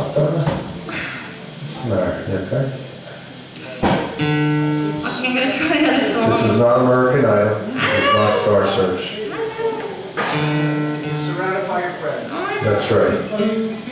Шатана. It's okay? Okay, This is not American Idol. It's not Star Search. Surrounded by your friends. That's right.